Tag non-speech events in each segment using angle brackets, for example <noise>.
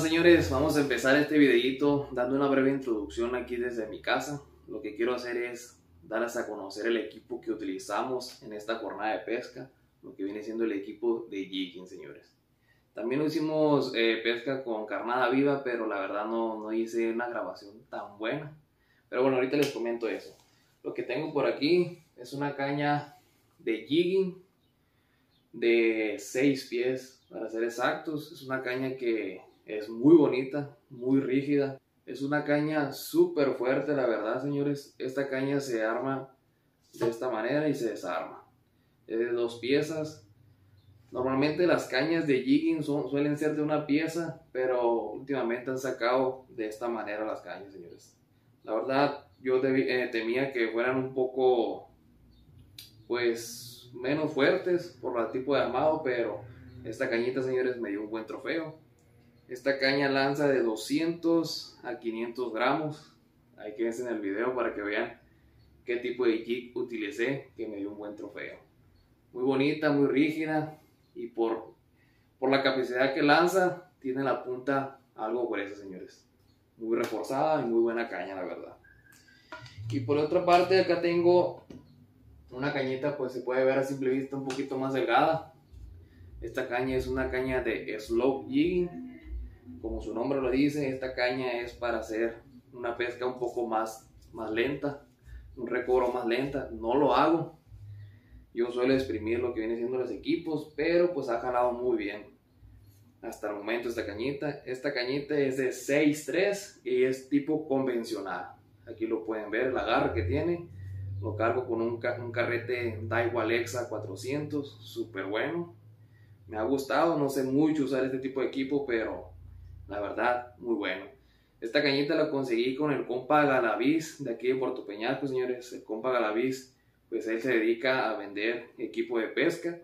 ¿Qué onda señores? Vamos a empezar este videito dando una breve introducción aquí desde mi casa. Lo que quiero hacer es darles a conocer el equipo que utilizamos en esta jornada de pesca, lo que viene siendo el equipo de jigging señores. También hicimos eh, pesca con carnada viva, pero la verdad no, no hice una grabación tan buena. Pero bueno, ahorita les comento eso. Lo que tengo por aquí es una caña de jigging de 6 pies, para ser exactos. Es una caña que es muy bonita, muy rígida. Es una caña súper fuerte, la verdad, señores. Esta caña se arma de esta manera y se desarma. Es de dos piezas. Normalmente las cañas de jigging suelen ser de una pieza, pero últimamente han sacado de esta manera las cañas, señores. La verdad, yo eh, temía que fueran un poco, pues, menos fuertes por el tipo de armado, pero esta cañita, señores, me dio un buen trofeo. Esta caña lanza de 200 a 500 gramos. Que ver en el video para que vean qué tipo de jig utilicé, que me dio un buen trofeo. Muy bonita, muy rígida y por, por la capacidad que lanza, tiene la punta algo gruesa, señores. Muy reforzada y muy buena caña, la verdad. Y por otra parte, acá tengo una cañita, pues se puede ver a simple vista un poquito más delgada. Esta caña es una caña de slope jigging. Como su nombre lo dice, esta caña es para hacer una pesca un poco más, más lenta, un recobro más lenta. No lo hago. Yo suelo exprimir lo que viene siendo los equipos, pero pues ha jalado muy bien. Hasta el momento esta cañita. Esta cañita es de 6.3 y es tipo convencional Aquí lo pueden ver, el agarre que tiene. Lo cargo con un, un carrete Daiwa Alexa 400, súper bueno. Me ha gustado, no sé mucho usar este tipo de equipo, pero la verdad, muy bueno. Esta cañita la conseguí con el compa Galaviz de aquí de Puerto Peñasco, señores. El compa Galaviz, pues él se dedica a vender equipo de pesca.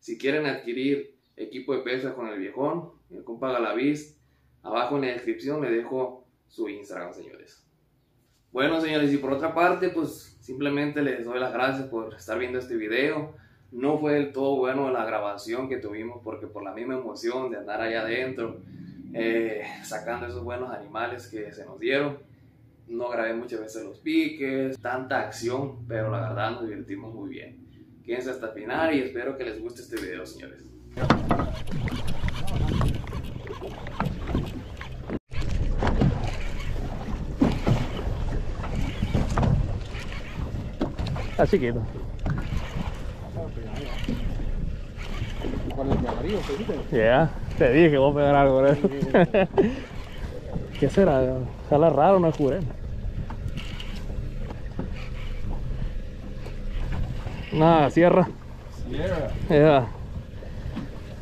Si quieren adquirir equipo de pesca con el viejón, el compa Galaviz, abajo en la descripción le dejo su Instagram, señores. Bueno, señores, y por otra parte, pues simplemente les doy las gracias por estar viendo este video. No fue del todo bueno la grabación que tuvimos porque por la misma emoción de andar allá adentro, eh, sacando esos buenos animales que se nos dieron. No grabé muchas veces los piques, tanta acción, pero la verdad nos divertimos muy bien. Quédense hasta el final y espero que les guste este video, señores. Está chiquito. Ya, te dije que voy a pegar algo, ¿verdad? <laughs> ¿Qué será? Sale raro, no juré. Nada, cierra. Cierra. Ya.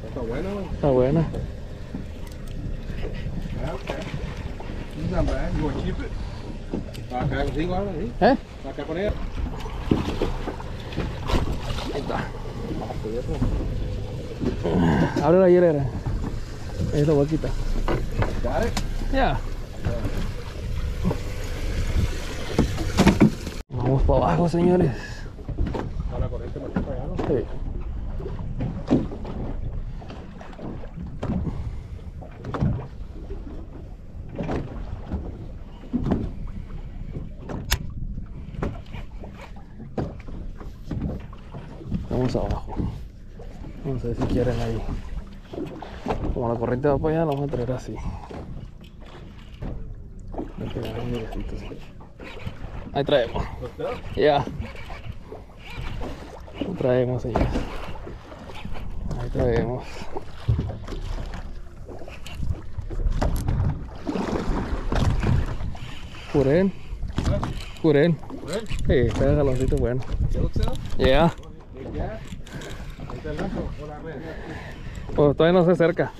Está buena. Está buena. Ah, ok. No tan bad. You want to keep it? ¿Para acá contigo ahora? ¿sí? ¿Eh? ¿Para acá con ella? Ahí está. Abre la hielera. Ahí la boquita. Got it? Ya. Vamos para abajo, señores. Para la corriente más para allá, ¿no? Sí. Vamos abajo. Vamos a ver si quieren ahí. Como la corriente va para allá, la vamos a traer así. Ahí traemos. Ya. Traemos, señores. Ahí traemos. Puren. Good? Sí, está el galoncito bueno. Ya. Ven. Pues todavía no se acerca.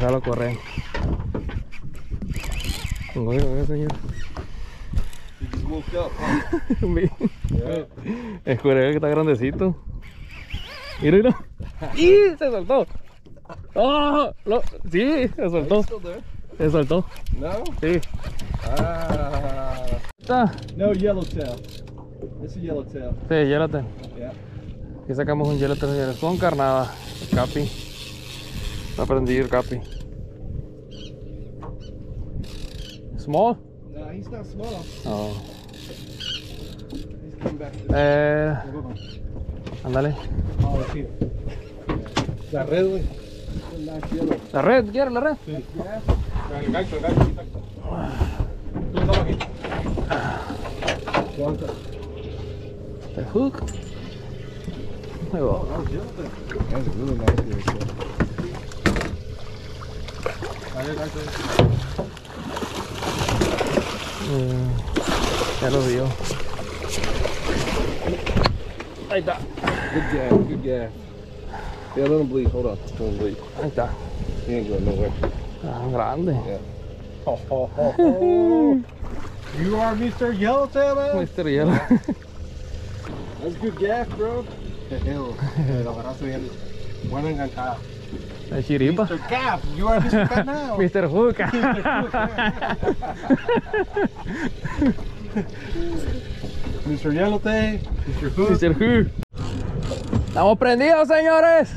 Vamos a correr. Oiga, oiga, señor. <laughs> Escurre que está grandecito. Mira, mira. ¡Y! Se soltó. ¡Oh! Lo- sí, se soltó. Se soltó. No? Sí. Ah. Está. No yellow tail. It's a yellow tail. Sí, llérate. Yeah. Aquí sacamos un señores con carnada. Capi. Está prendido el capi. Small? No, he's not small. No. He's coming back. Eh, Hold on. ándale. Oh, sí. La red, güey. La cielo. La red, ¿quieres la red? Sí. El gancho, el gancho. quita. Tú estás aquí. Aguanta. El hook. Ahí va. That's really nice. dude. Dale, gancho. Mm, ya lo vio. Ahí está. Good gas, good gas. Yeah, let him bleed. Hold on. Let him bleed. Ahí está. He ain't going nowhere. Ah, grande. Oh, oh, oh, oh. <laughs> You are Mr. Yellowtail, man? Mister Yellow. That's good gas, bro. Hell, lo agarraste bien. Buena enganchada. La chiripa. Mr. Cap, you are Mr. Cap now. Mr. Hook. Mr. Yellowtail, Mr. Hood. Mr. Hook. Estamos prendidos, señores.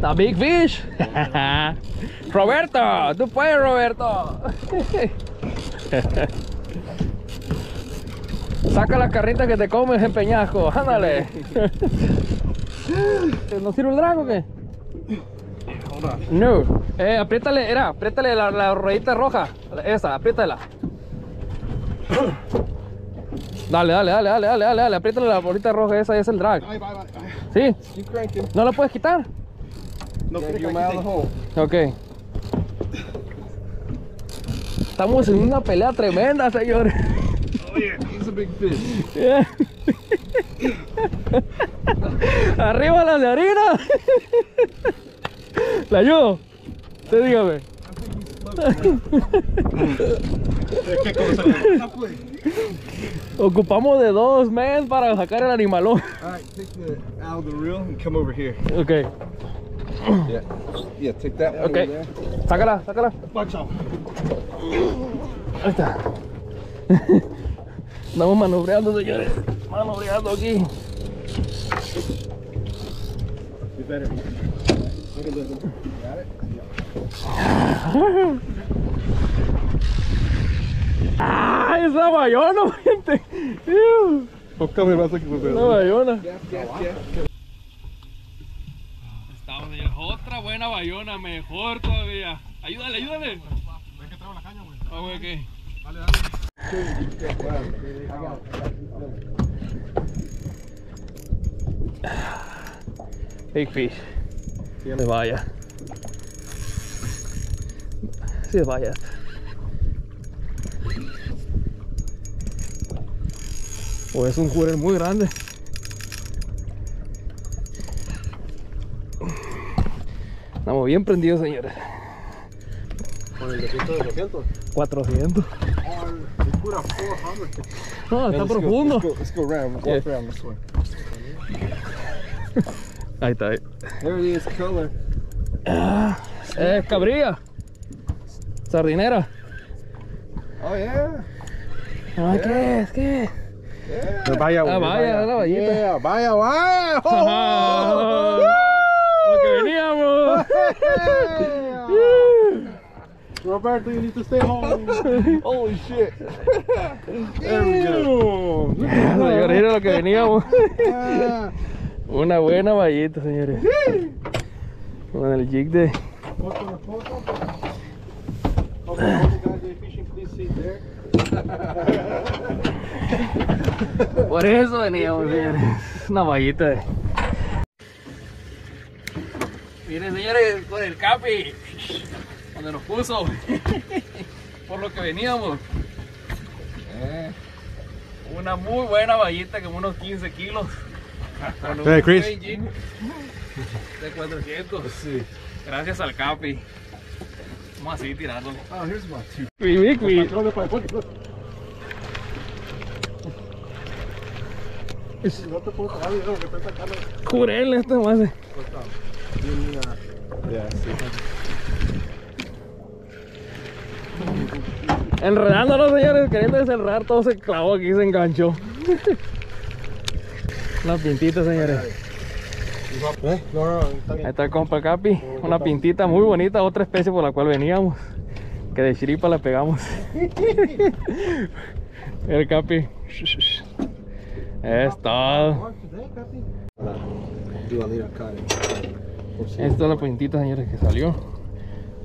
The Big Fish. <laughs> Roberto, tú puedes, Roberto. <laughs> Saca la carrita que te comes en peñasco, ándale. <laughs> ¿No sirve el drag o qué? No. Eh, apriétale, era, apriétale la, la ruedita roja. Esa, apriétala. Dale, dale, dale, dale, dale, dale, dale, apriétale la bolita roja, esa es el drag. ¿Sí? ¿No la puedes quitar? No, yeah, out the. Ok. Estamos en una pelea tremenda, señores. Oh, yeah, he's a big fish. <laughs> Arriba la de harina. ¿La ayudo? Usted dígame. ¿Qué cosa? Ocupamos de dos men para sacar el animalón. All right, take the out of the reel and come over here. Ok, Yeah. Yeah, take that one ok. over there. Sácala, sácala. Ahí está. <laughs> Estamos manobreando, señores. Manobreando aquí. You better. Look at this. Got it? ¡Ah! ¡Es la bayona, gente! Aquí, por Una bayona. Estamos. Otra buena bayona, mejor todavía. Ayúdale, ayúdale. Que traigo la caña, güey. Ah, güey, ok. Dale, dale. Big fish. Se vaya. Se vaya. O es un jurel muy grande. Estamos bien prendidos, señores. Con el depósito de 200. 400. Oh, we put a 400. No, está profundo. Yeah. Ahí está. ahí. It is, color. Es cabrilla. Sardinera. Oh, yeah. Ah, ¿qué es? ¿Qué es? Yeah. Vaya, Ah, vaya, la vallita. Yeah, vaya, vaya. Oh, Lo que veníamos. <laughs> Roberto, you need to stay home. <laughs> Holy shit. There we go. Mira lo que veníamos. <laughs> Una buena vallita, señores. Con el jig de. Por eso veníamos, señores. Una vallita. Miren, señores, con el capi. Donde nos puso. Por lo que veníamos. Eh. Una muy buena vallita, como unos 15 kilos. Con un Hey, Chris. buen jig De 400. see. Gracias al capi. Vamos así tirando. Oh, here's my two. By foot. Look. No te puedo tomar video, que estoy sacando. Jurel este más. Yeah, sí. Enredándonos, señores, queriendo desenredar, todo se clavó aquí, se enganchó. <laughs> Una pintita, señores. Eh, no, no, está Ahí bien. está el compa Capi. Una pintita muy bonita, otra especie por la cual veníamos. Que de chiripa la pegamos. <laughs> el Capi. Es todo. Esta es la pintita, señores, que salió.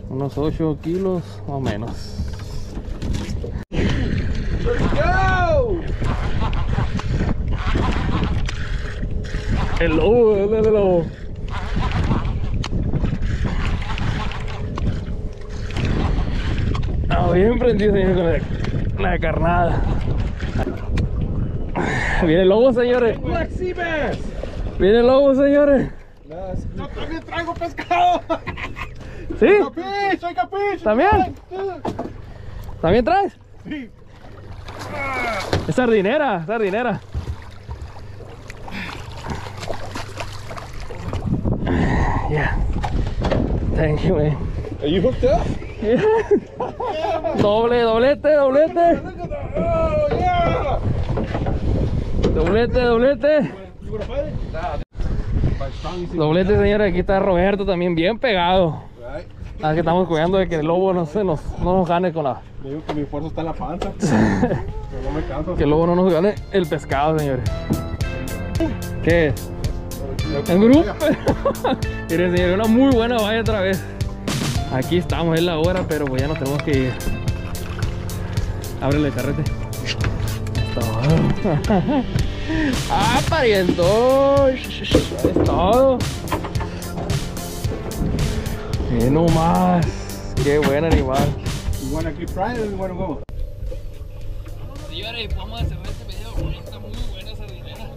Unos 8 kilos o menos. Go! El lobo, ¿dónde es el lobo? Ah, bien prendido, señor, con la, la carnada. Viene el lobo, señores. Viene el lobo, señores. Yo también traigo pescado. ¿Sí? Capiche, soy capiche. ¿También? ¿También traes? Sí. Es sardinera, sardinera. Yeah. Thank you, man. Are you hooked up? <laughs> Doble, doblete, doblete. Look at that. Oh, yeah. Doblete, doblete. You fight it? Nah. Doblete, señores. Aquí está Roberto también bien pegado. Right. Ah, que estamos cuidando de que el lobo no, se nos, no nos gane con la... Me digo que mi esfuerzo está en la panza. <laughs> Pero no me canso. Que el lobo no nos gane el pescado, señores. ¿Qué es? ¿En grupo? <laughs> Miren, señores, una muy buena valla otra vez. Aquí estamos, es la hora, pero pues ya nos tenemos que ir. Ábrele el carrete. <laughs> Todo. ¡Ah, pariento! Es todo. Y no más. Qué buen animal. Keep trying or you wanna go? Señores, vamos a cerrar este video con esta muy buena sardinera.